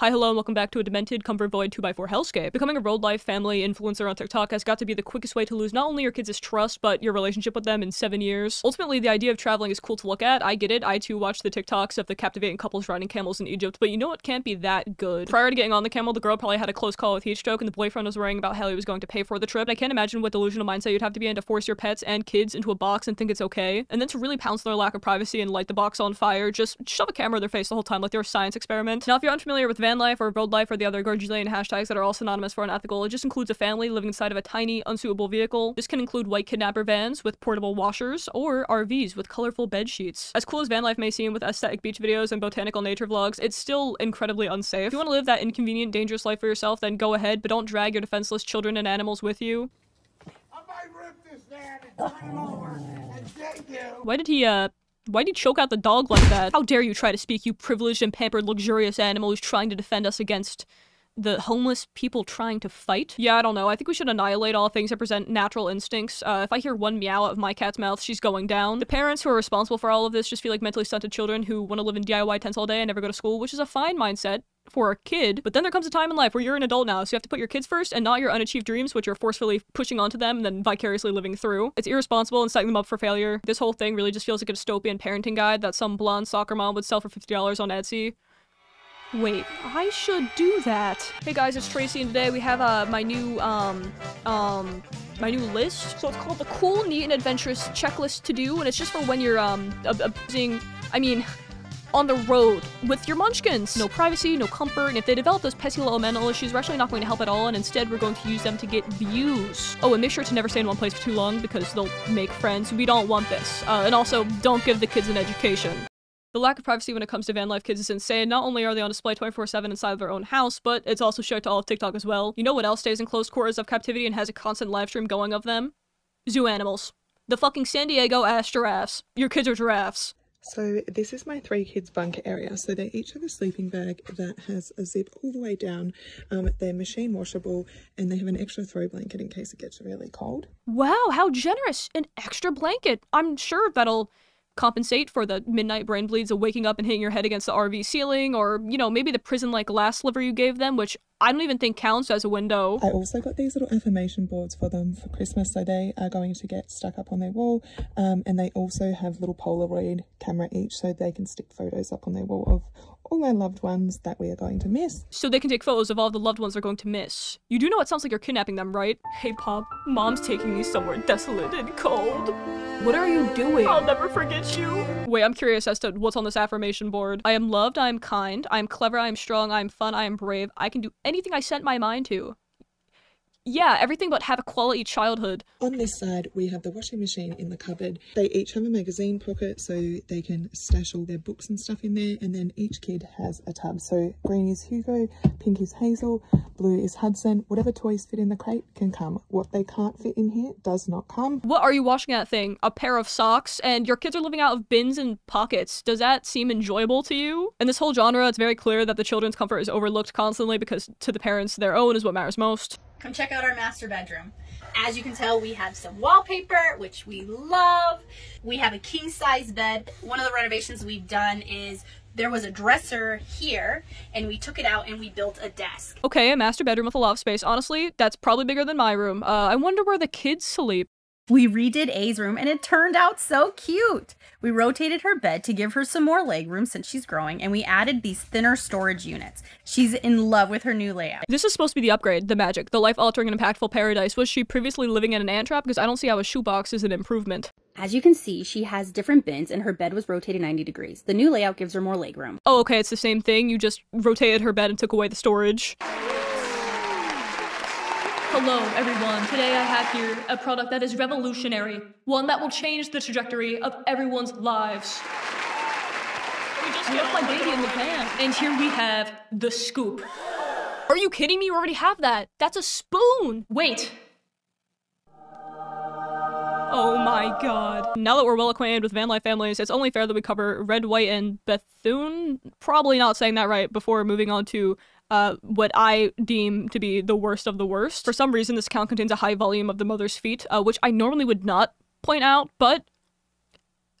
Hi, hello, and welcome back to a demented comfort void 2x4 hellscape. Becoming a road life family influencer on TikTok has got to be the quickest way to lose not only your kids' trust, but your relationship with them in seven years. Ultimately, the idea of traveling is cool to look at. I get it. I too watch the TikToks of the captivating couples riding camels in Egypt, but you know it can't be that good. Prior to getting on the camel, the girl probably had a close call with heat stroke, and the boyfriend was worrying about how he was going to pay for the trip. I can't imagine what delusional mindset you'd have to be in to force your pets and kids into a box and think it's okay. And then to really pounce on their lack of privacy and light the box on fire, just shove a camera in their face the whole time like they're a science experiment. Now, if you're unfamiliar with van life or road life, or the other Gargilian hashtags that are all synonymous for unethical. It just includes a family living inside of a tiny, unsuitable vehicle. This can include white kidnapper vans with portable washers, or RVs with colorful bed sheets. As cool as van life may seem with aesthetic beach videos and botanical nature vlogs, it's still incredibly unsafe. If you want to live that inconvenient, dangerous life for yourself, then go ahead, but don't drag your defenseless children and animals with you. Why did he, uh, Why'd you choke out the dog like that? How dare you try to speak, you privileged and pampered luxurious animal who's trying to defend us against the homeless people trying to fight? Yeah, I don't know. I think we should annihilate all things that present natural instincts. Uh, if I hear one meow out of my cat's mouth, she's going down. The parents who are responsible for all of this just feel like mentally stunted children who want to live in DIY tents all day and never go to school, which is a fine mindset for a kid, but then there comes a time in life where you're an adult now, so you have to put your kids first and not your unachieved dreams, which you're forcefully pushing onto them and then vicariously living through. It's irresponsible and setting them up for failure. This whole thing really just feels like a dystopian parenting guide that some blonde soccer mom would sell for $50 on Etsy. Wait, I should do that. Hey guys, it's Tracy, and today we have uh, my new, um, um, my new list. So it's called the Cool, Neat, and Adventurous Checklist to Do, and it's just for when you're, um, abusing, I mean, on the road with your munchkins. No privacy, no comfort, and if they develop those pesky little mental issues, we're actually not going to help at all, and instead we're going to use them to get views. Oh, and make sure to never stay in one place for too long because they'll make friends. We don't want this. Uh, and also, don't give the kids an education. The lack of privacy when it comes to van life kids is insane. Not only are they on display 24-7 inside of their own house, but it's also shared to all of TikTok as well. You know what else stays in closed quarters of captivity and has a constant live stream going of them? Zoo animals. The fucking San Diego ass giraffes. Your kids are giraffes. So this is my three kids bunk area. So they each have a sleeping bag that has a zip all the way down. Um, they're machine washable and they have an extra throw blanket in case it gets really cold. Wow, how generous! An extra blanket. I'm sure that'll compensate for the midnight brain bleeds of waking up and hitting your head against the RV ceiling, or, you know, maybe the prison like glass sliver you gave them, which I don't even think counts as a window. I also got these little affirmation boards for them for Christmas, so they are going to get stuck up on their wall. Um, and they also have little Polaroid camera each, so they can stick photos up on their wall of all my loved ones that we are going to miss. So they can take photos of all the loved ones they're going to miss. You do know it sounds like you're kidnapping them, right? Hey, Pop, Mom's taking me somewhere desolate and cold. What are you doing? I'll never forget you. Wait, I'm curious as to what's on this affirmation board. I am loved, I am kind, I am clever, I am strong, I am fun, I am brave, I can do anything I set my mind to. Yeah, everything but have a quality childhood. On this side, we have the washing machine in the cupboard. They each have a magazine pocket so they can stash all their books and stuff in there. And then each kid has a tub. So green is Hugo, pink is Hazel, blue is Hudson. Whatever toys fit in the crate can come. What they can't fit in here does not come. What are you washing that thing? A pair of socks? And your kids are living out of bins and pockets. Does that seem enjoyable to you? In this whole genre, it's very clear that the children's comfort is overlooked constantly because to the parents, their own is what matters most. Come check out our master bedroom. As you can tell, we have some wallpaper, which we love. We have a king size bed. One of the renovations we've done is there was a dresser here and we took it out and we built a desk. Okay, a master bedroom with a lot of space. Honestly, that's probably bigger than my room. Uh, I wonder where the kids sleep. We redid A's room and it turned out so cute. We rotated her bed to give her some more leg room since she's growing, and we added these thinner storage units. She's in love with her new layout. This is supposed to be the upgrade, the magic, the life altering and impactful paradise. Was she previously living in an ant trap? Because I don't see how a shoebox is an improvement. As you can see, she has different bins and her bed was rotated 90 degrees. The new layout gives her more leg room. Oh, okay, it's the same thing. You just rotated her bed and took away the storage. Hello, everyone. Today I have here a product that is revolutionary, one that will change the trajectory of everyone's lives. We just left my baby in the pan. And here we have the scoop. Are you kidding me? You already have that. That's a spoon. Wait. Oh my god. Now that we're well acquainted with van life families, it's only fair that we cover Red, White, and Bethune. Probably not saying that right before moving on to uh, what I deem to be the worst of the worst. For some reason, this account contains a high volume of the mother's feet, uh, which I normally would not point out, but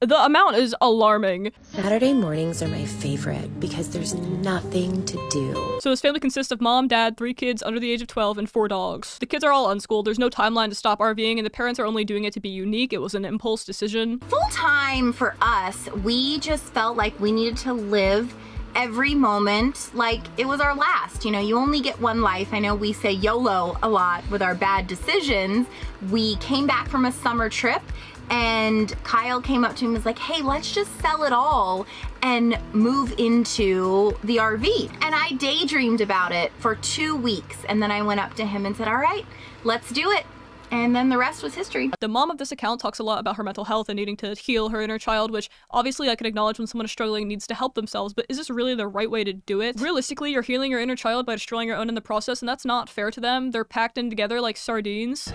The amount is alarming. Saturday mornings are my favorite because there's nothing to do. So his family consists of mom, dad, three kids under the age of 12, and four dogs. The kids are all unschooled, there's no timeline to stop RVing, and the parents are only doing it to be unique. It was an impulse decision. Full time for us, we just felt like we needed to live every moment like it was our last. You know, you only get one life. I know we say YOLO a lot with our bad decisions. We came back from a summer trip and Kyle came up to me and was like, hey, let's just sell it all and move into the RV. And I daydreamed about it for two weeks. And then I went up to him and said, all right, let's do it. And then the rest was history. The mom of this account talks a lot about her mental health and needing to heal her inner child, which obviously I can acknowledge when someone is struggling needs to help themselves, but is this really the right way to do it? Realistically, you're healing your inner child by destroying your own in the process, and that's not fair to them. They're packed in together like sardines.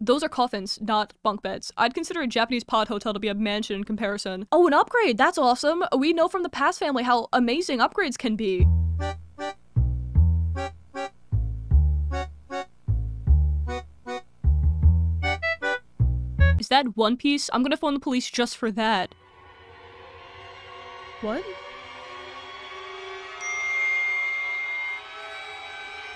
Those are coffins, not bunk beds. I'd consider a Japanese pod hotel to be a mansion in comparison. Oh, an upgrade! That's awesome! We know from the past family how amazing upgrades can be. That One Piece? I'm gonna phone the police just for that. What?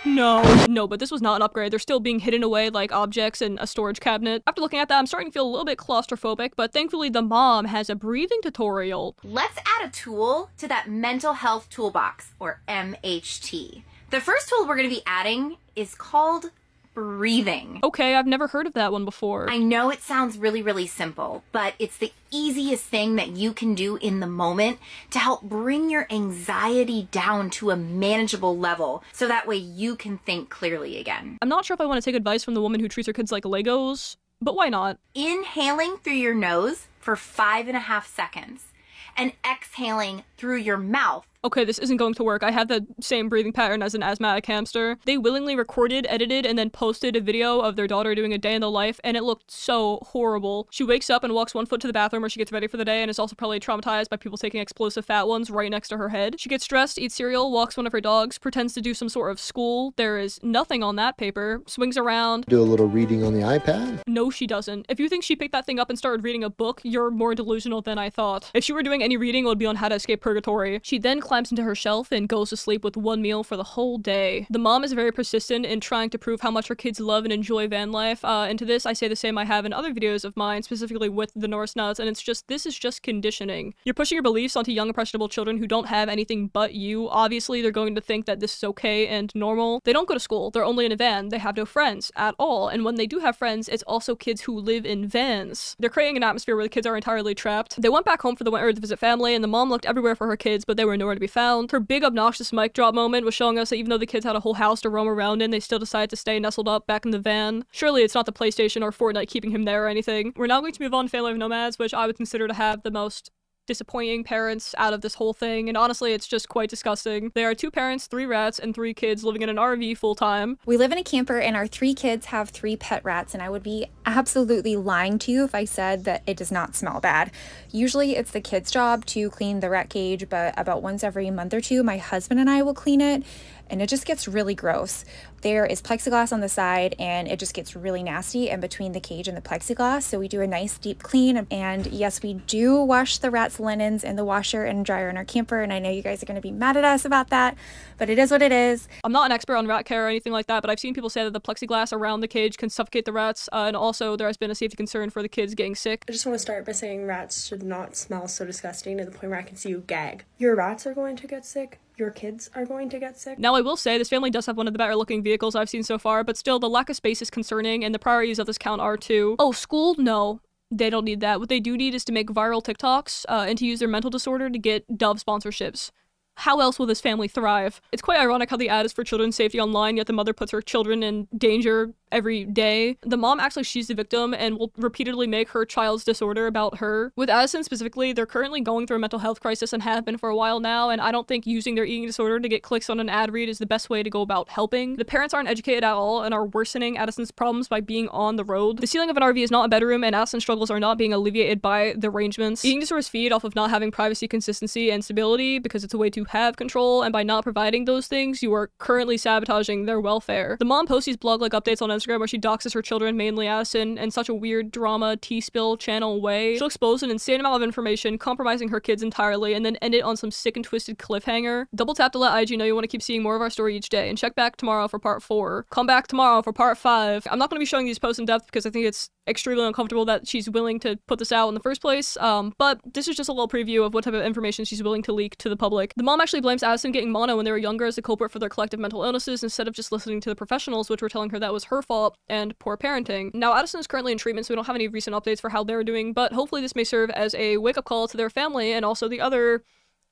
No. No, but this was not an upgrade. They're still being hidden away like objects in a storage cabinet. After looking at that, I'm starting to feel a little bit claustrophobic, but thankfully the mom has a breathing tutorial. Let's add a tool to that mental health toolbox, or MHT. The first tool we're going to be adding is called breathing. Okay, I've never heard of that one before. I know it sounds really, really simple, but it's the easiest thing that you can do in the moment to help bring your anxiety down to a manageable level so that way you can think clearly again. I'm not sure if I want to take advice from the woman who treats her kids like Legos, but why not? Inhaling through your nose for five and a half seconds and exhaling through your mouth okay, this isn't going to work. I have the same breathing pattern as an asthmatic hamster. They willingly recorded, edited, and then posted a video of their daughter doing a day in the life, and it looked so horrible. She wakes up and walks one foot to the bathroom where she gets ready for the day and is also probably traumatized by people taking explosive fat ones right next to her head. She gets dressed, eats cereal, walks one of her dogs, pretends to do some sort of school. There is nothing on that paper. Swings around. Do a little reading on the iPad? No, she doesn't. If you think she picked that thing up and started reading a book, you're more delusional than I thought. If she were doing any reading, it would be on how to escape purgatory. She then climbs into her shelf and goes to sleep with one meal for the whole day. The mom is very persistent in trying to prove how much her kids love and enjoy van life. Uh, and to this, I say the same I have in other videos of mine, specifically with the Norse nuts, and it's just, this is just conditioning. You're pushing your beliefs onto young impressionable children who don't have anything but you. Obviously, they're going to think that this is okay and normal. They don't go to school, they're only in a van, they have no friends at all, and when they do have friends, it's also kids who live in vans. They're creating an atmosphere where the kids are entirely trapped. They went back home for the winter to visit family, and the mom looked everywhere for her kids, but they were nowhere to be found. Her big obnoxious mic drop moment was showing us that even though the kids had a whole house to roam around in, they still decided to stay nestled up back in the van. Surely it's not the PlayStation or Fortnite keeping him there or anything. We're now going to move on to Family of Nomads, which I would consider to have the most disappointing parents out of this whole thing, and honestly, it's just quite disgusting. There are two parents, three rats, and three kids living in an RV full time. We live in a camper, and our three kids have three pet rats, and I would be absolutely lying to you if I said that it does not smell bad. Usually, it's the kids' job to clean the rat cage, but about once every month or two, my husband and I will clean it and it just gets really gross. There is plexiglass on the side and it just gets really nasty in between the cage and the plexiglass. So we do a nice deep clean. And yes, we do wash the rat's linens in the washer and dryer in our camper. And I know you guys are going to be mad at us about that, but it is what it is. I'm not an expert on rat care or anything like that, but I've seen people say that the plexiglass around the cage can suffocate the rats. Uh, and also, there has been a safety concern for the kids getting sick. I just want to start by saying rats should not smell so disgusting to the point where I can see you gag. Your rats are going to get sick your kids are going to get sick. Now, I will say this family does have one of the better looking vehicles I've seen so far, but still, the lack of space is concerning, and the priorities of this count are too. Oh, school? No. They don't need that. What they do need is to make viral TikToks uh, and to use their mental disorder to get Dove sponsorships. How else will this family thrive? It's quite ironic how the ad is for children's safety online, yet the mother puts her children in danger every day. The mom like she's the victim and will repeatedly make her child's disorder about her. With Addison specifically, they're currently going through a mental health crisis and have been for a while now, and I don't think using their eating disorder to get clicks on an ad read is the best way to go about helping. The parents aren't educated at all and are worsening Addison's problems by being on the road. The ceiling of an RV is not a bedroom, and Addison's struggles are not being alleviated by the arrangements. Eating disorders feed off of not having privacy, consistency, and stability because it's a way to have control, and by not providing those things, you are currently sabotaging their welfare. The mom posts these blog like updates on Instagram where she doxes her children, mainly Addison, in such a weird drama tea spill channel way. She'll expose an insane amount of information, compromising her kids entirely, and then end it on some sick and twisted cliffhanger. Double tap to let IG know you want to keep seeing more of our story each day, and check back tomorrow for part four. Come back tomorrow for part five. I'm not going to be showing these posts in depth because I think it's extremely uncomfortable that she's willing to put this out in the first place. Um, but this is just a little preview of what type of information she's willing to leak to the public. The mom actually blames Addison getting mono when they were younger as the culprit for their collective mental illnesses instead of just listening to the professionals, which were telling her that was her fault and poor parenting. Now, Addison is currently in treatment, so we don't have any recent updates for how they're doing, but hopefully this may serve as a wake up call to their family and also the other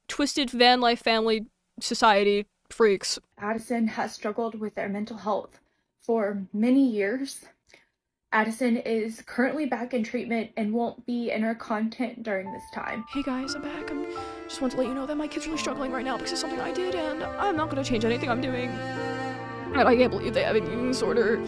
twisted van life family society freaks. Addison has struggled with their mental health for many years. Addison is currently back in treatment and won't be in our content during this time. Hey guys, I'm back. I'm just want to let you know that my kid's really struggling right now because of something I did, and I'm not gonna change anything I'm doing. And I can't believe they have an eating disorder.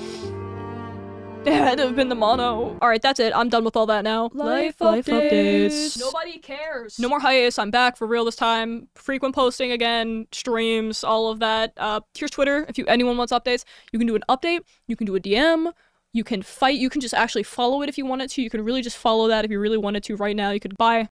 It had to have been the mono. Alright, that's it. I'm done with all that now. Life, life updates. Nobody cares. No more hiatus. I'm back for real this time. Frequent posting again, streams, all of that. Uh, here's Twitter. If you anyone wants updates, you can do an update. You can do a DM. You can fight. You can just actually follow it if you wanted to. You can really just follow that if you really wanted to right now. You could buy